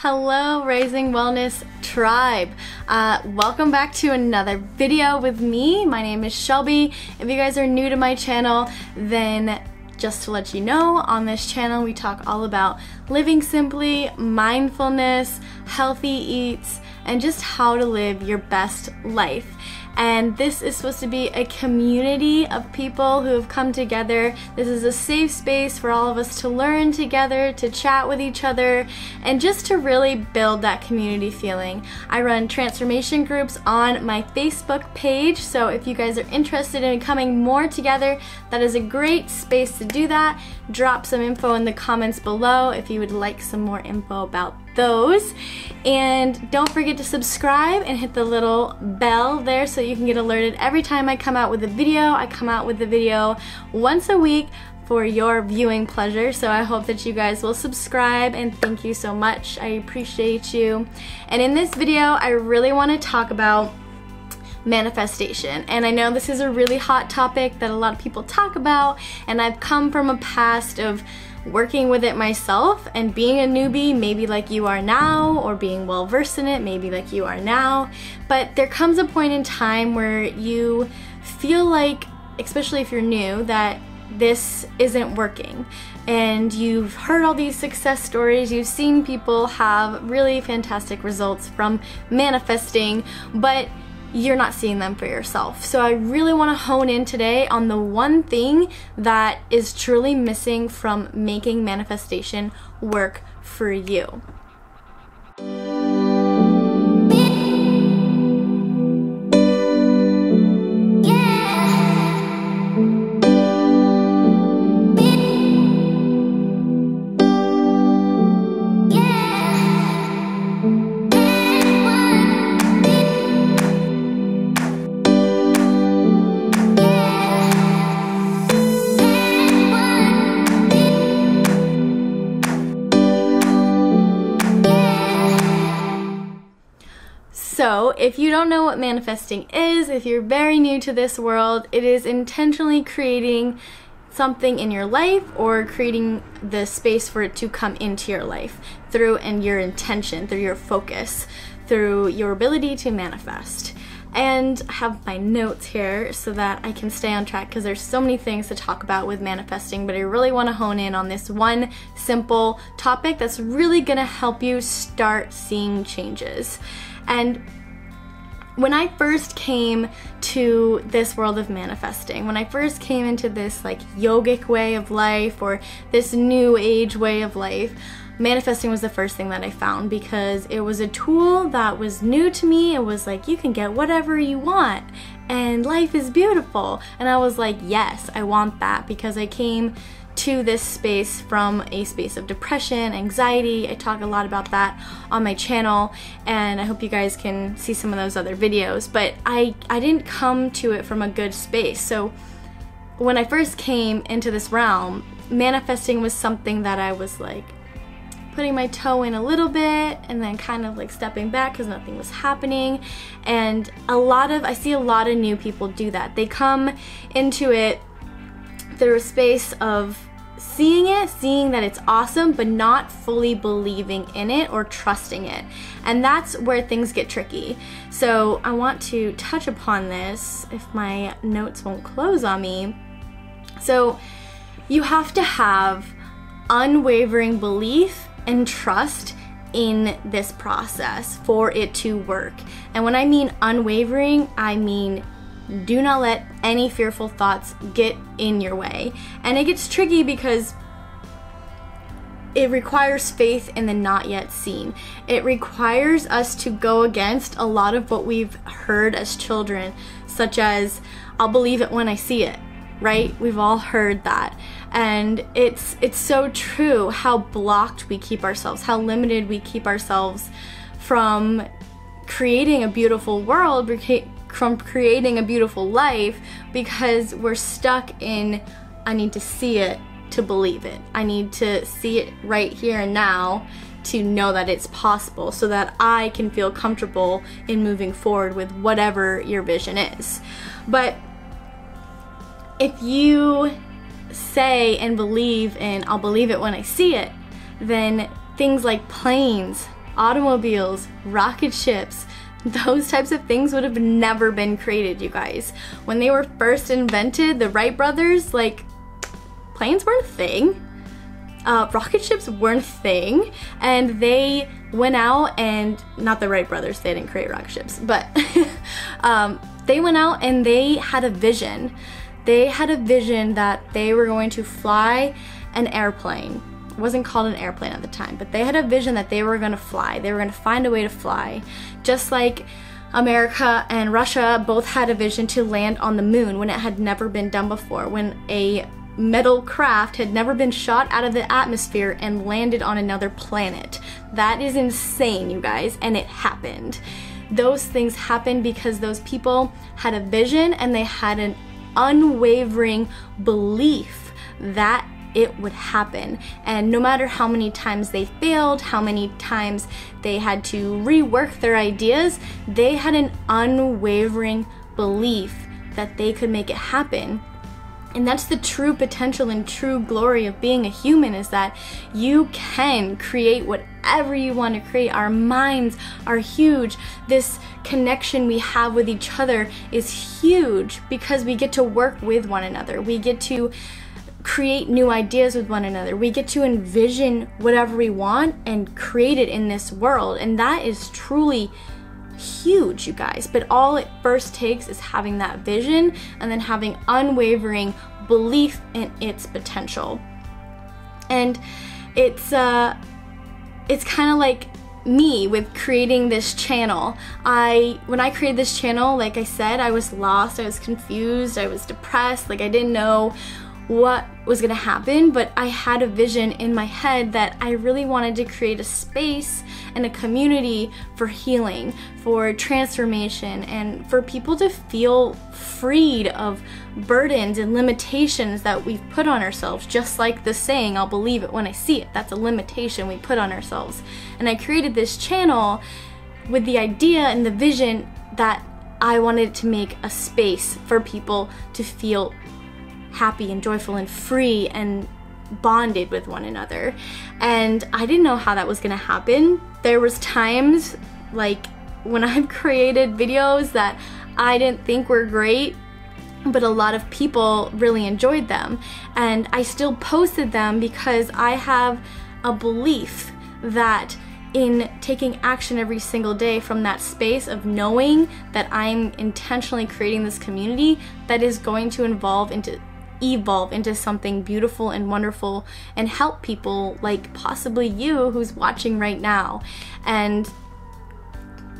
Hello, Raising Wellness Tribe. Uh, welcome back to another video with me. My name is Shelby. If you guys are new to my channel, then just to let you know, on this channel we talk all about living simply, mindfulness, healthy eats, and just how to live your best life and this is supposed to be a community of people who have come together. This is a safe space for all of us to learn together, to chat with each other, and just to really build that community feeling. I run transformation groups on my Facebook page, so if you guys are interested in coming more together, that is a great space to do that. Drop some info in the comments below if you would like some more info about those. And don't forget to subscribe and hit the little bell there so you can get alerted every time I come out with a video. I come out with a video once a week for your viewing pleasure. So I hope that you guys will subscribe and thank you so much. I appreciate you. And in this video, I really want to talk about manifestation. And I know this is a really hot topic that a lot of people talk about and I've come from a past of working with it myself and being a newbie, maybe like you are now, or being well versed in it, maybe like you are now. But there comes a point in time where you feel like, especially if you're new, that this isn't working. And you've heard all these success stories, you've seen people have really fantastic results from manifesting, but you're not seeing them for yourself. So I really want to hone in today on the one thing that is truly missing from making manifestation work for you. So, if you don't know what manifesting is, if you're very new to this world, it is intentionally creating something in your life or creating the space for it to come into your life through and your intention, through your focus, through your ability to manifest. And I have my notes here so that I can stay on track because there's so many things to talk about with manifesting, but I really want to hone in on this one simple topic that's really going to help you start seeing changes. And when I first came to this world of manifesting, when I first came into this like yogic way of life or this new age way of life, manifesting was the first thing that I found because it was a tool that was new to me. It was like, you can get whatever you want and life is beautiful. And I was like, yes, I want that because I came to this space from a space of depression, anxiety. I talk a lot about that on my channel and I hope you guys can see some of those other videos. But I, I didn't come to it from a good space. So when I first came into this realm, manifesting was something that I was like putting my toe in a little bit and then kind of like stepping back because nothing was happening. And a lot of, I see a lot of new people do that. They come into it through a space of seeing it, seeing that it's awesome, but not fully believing in it or trusting it. And that's where things get tricky. So I want to touch upon this if my notes won't close on me. So you have to have unwavering belief and trust in this process for it to work. And when I mean unwavering, I mean do not let any fearful thoughts get in your way. And it gets tricky because it requires faith in the not yet seen. It requires us to go against a lot of what we've heard as children, such as, I'll believe it when I see it, right? We've all heard that. And it's it's so true how blocked we keep ourselves, how limited we keep ourselves from creating a beautiful world from creating a beautiful life because we're stuck in I need to see it to believe it. I need to see it right here and now to know that it's possible so that I can feel comfortable in moving forward with whatever your vision is. But if you say and believe in I'll believe it when I see it, then things like planes, automobiles, rocket ships, those types of things would have never been created, you guys. When they were first invented, the Wright brothers, like, planes weren't a thing. Uh, rocket ships weren't a thing, and they went out and not the Wright brothers, they didn't create rocket ships, but um, they went out and they had a vision. They had a vision that they were going to fly an airplane. Wasn't called an airplane at the time, but they had a vision that they were going to fly. They were going to find a way to fly. Just like America and Russia both had a vision to land on the moon when it had never been done before, when a metal craft had never been shot out of the atmosphere and landed on another planet. That is insane, you guys, and it happened. Those things happened because those people had a vision and they had an unwavering belief that it would happen. And no matter how many times they failed, how many times they had to rework their ideas, they had an unwavering belief that they could make it happen. And that's the true potential and true glory of being a human is that you can create whatever you want to create. Our minds are huge. This connection we have with each other is huge because we get to work with one another. We get to create new ideas with one another. We get to envision whatever we want and create it in this world. And that is truly huge, you guys. But all it first takes is having that vision and then having unwavering belief in its potential. And it's uh it's kind of like me with creating this channel. I when I created this channel, like I said, I was lost, I was confused, I was depressed, like I didn't know what was gonna happen, but I had a vision in my head that I really wanted to create a space and a community for healing, for transformation, and for people to feel freed of burdens and limitations that we've put on ourselves. Just like the saying, I'll believe it when I see it. That's a limitation we put on ourselves. And I created this channel with the idea and the vision that I wanted to make a space for people to feel happy and joyful and free and bonded with one another. And I didn't know how that was gonna happen. There was times like when I've created videos that I didn't think were great, but a lot of people really enjoyed them. And I still posted them because I have a belief that in taking action every single day from that space of knowing that I'm intentionally creating this community that is going to involve into evolve into something beautiful and wonderful and help people like possibly you who's watching right now. And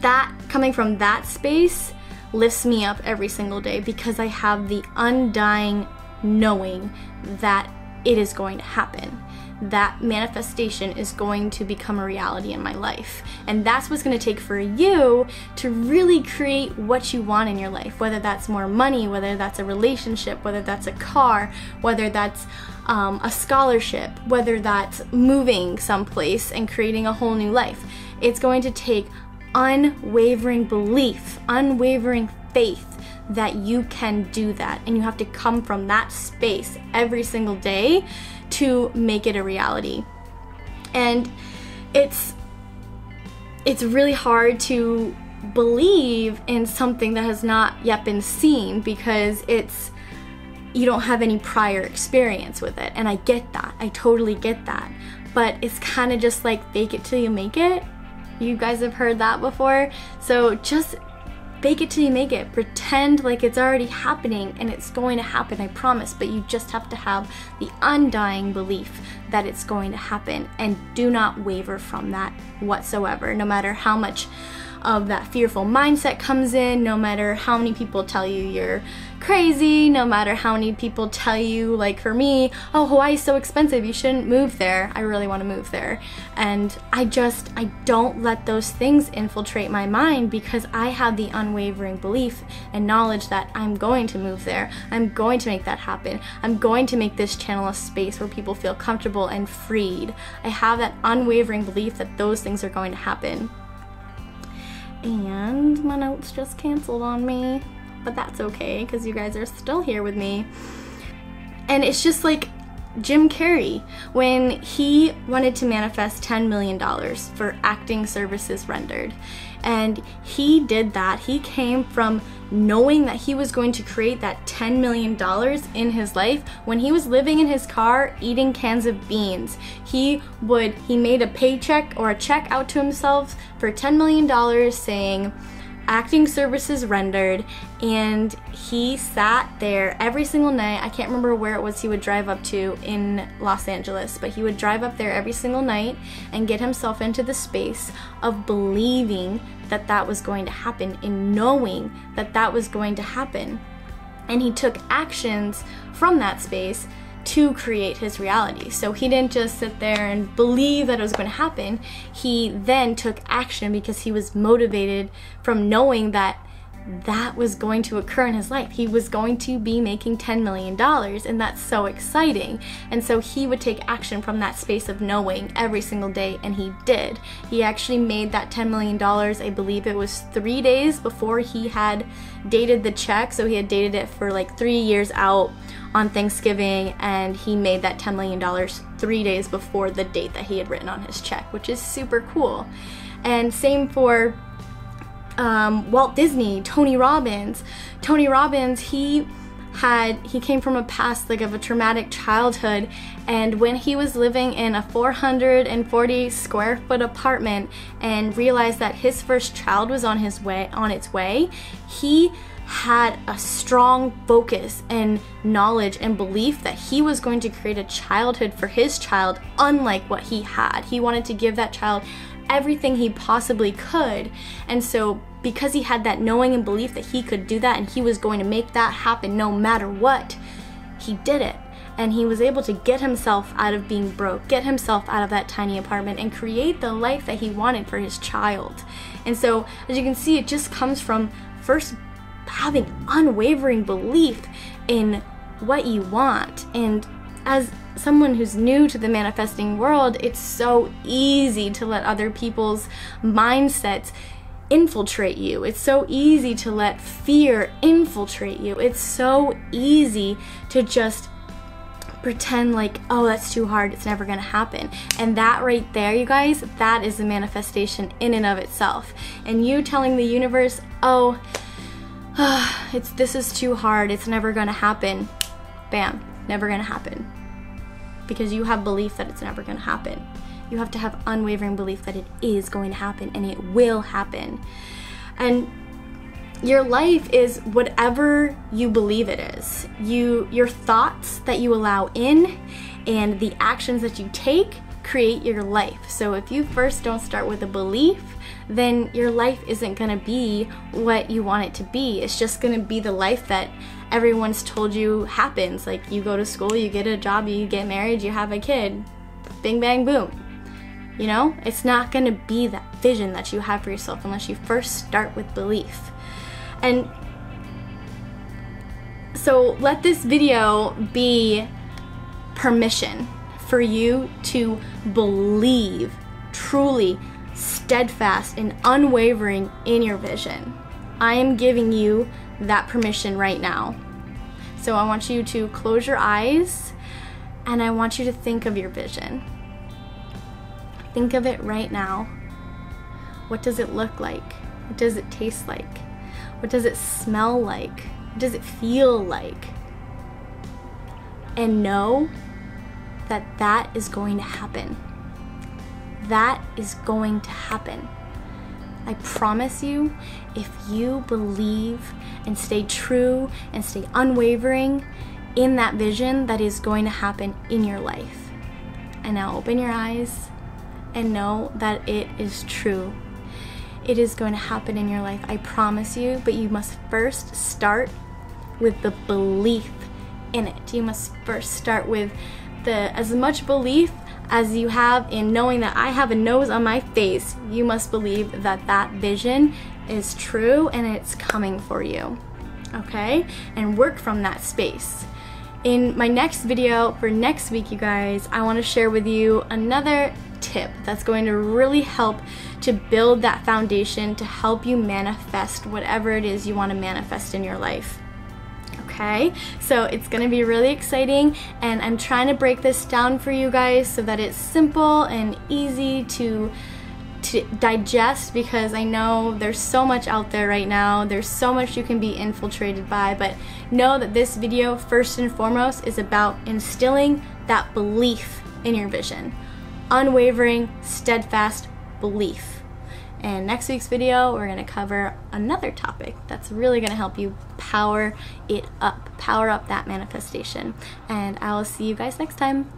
that coming from that space lifts me up every single day because I have the undying knowing that it is going to happen that manifestation is going to become a reality in my life. And that's what's going to take for you to really create what you want in your life, whether that's more money, whether that's a relationship, whether that's a car, whether that's um, a scholarship, whether that's moving someplace and creating a whole new life. It's going to take unwavering belief, unwavering faith that you can do that. And you have to come from that space every single day to make it a reality. And it's it's really hard to believe in something that has not yet been seen because it's you don't have any prior experience with it and I get that. I totally get that. But it's kind of just like fake it till you make it. You guys have heard that before. So just fake it till you make it. Pretend like it's already happening and it's going to happen, I promise. But you just have to have the undying belief that it's going to happen and do not waver from that whatsoever, no matter how much of that fearful mindset comes in, no matter how many people tell you you're crazy, no matter how many people tell you, like for me, oh, Hawaii's so expensive, you shouldn't move there. I really want to move there. And I just, I don't let those things infiltrate my mind because I have the unwavering belief and knowledge that I'm going to move there. I'm going to make that happen. I'm going to make this channel a space where people feel comfortable and freed. I have that unwavering belief that those things are going to happen and my notes just canceled on me but that's okay because you guys are still here with me and it's just like Jim Carrey when he wanted to manifest $10 million for acting services rendered. And he did that. He came from knowing that he was going to create that $10 million in his life when he was living in his car eating cans of beans. He would, he made a paycheck or a check out to himself for $10 million saying, acting services rendered and he sat there every single night i can't remember where it was he would drive up to in los angeles but he would drive up there every single night and get himself into the space of believing that that was going to happen in knowing that that was going to happen and he took actions from that space to create his reality. So he didn't just sit there and believe that it was going to happen. He then took action because he was motivated from knowing that that was going to occur in his life. He was going to be making $10 million, and that's so exciting. And so he would take action from that space of knowing every single day, and he did. He actually made that $10 million, I believe it was three days before he had dated the check. So he had dated it for like three years out on Thanksgiving, and he made that $10 million three days before the date that he had written on his check, which is super cool. And same for um, Walt Disney, Tony Robbins. Tony Robbins, he had he came from a past like of a traumatic childhood and when he was living in a 440 square foot apartment and realized that his first child was on his way on its way he had a strong focus and knowledge and belief that he was going to create a childhood for his child unlike what he had he wanted to give that child everything he possibly could. And so, because he had that knowing and belief that he could do that and he was going to make that happen no matter what, he did it. And he was able to get himself out of being broke, get himself out of that tiny apartment, and create the life that he wanted for his child. And so, as you can see, it just comes from first having unwavering belief in what you want. And as someone who's new to the manifesting world, it's so easy to let other people's mindsets infiltrate you. It's so easy to let fear infiltrate you. It's so easy to just pretend like, oh, that's too hard, it's never gonna happen. And that right there, you guys, that is a manifestation in and of itself. And you telling the universe, oh, it's this is too hard, it's never gonna happen. Bam, never gonna happen because you have belief that it's never going to happen. You have to have unwavering belief that it is going to happen and it will happen. And your life is whatever you believe it is. You your thoughts that you allow in and the actions that you take create your life. So if you first don't start with a belief, then your life isn't going to be what you want it to be. It's just going to be the life that everyone's told you happens. Like you go to school, you get a job, you get married, you have a kid. Bing, bang, boom. You know, it's not going to be that vision that you have for yourself unless you first start with belief. And so let this video be permission for you to believe truly steadfast and unwavering in your vision. I am giving you that permission right now. So I want you to close your eyes and I want you to think of your vision. Think of it right now. What does it look like? What does it taste like? What does it smell like? What does it feel like? And know that that is going to happen. That is going to happen. I promise you, if you believe and stay true and stay unwavering in that vision, that is going to happen in your life. And now open your eyes and know that it is true. It is going to happen in your life, I promise you, but you must first start with the belief in it. You must first start with the as much belief as you have in knowing that I have a nose on my face, you must believe that that vision is true and it's coming for you. Okay? And work from that space. In my next video for next week, you guys, I want to share with you another tip that's going to really help to build that foundation to help you manifest whatever it is you want to manifest in your life. okay? So it's gonna be really exciting and I'm trying to break this down for you guys so that it's simple and easy to to digest because I know there's so much out there right now. There's so much you can be infiltrated by, but know that this video first and foremost is about instilling that belief in your vision. Unwavering, steadfast belief. And next week's video, we're going to cover another topic that's really going to help you power it up, power up that manifestation. And I will see you guys next time.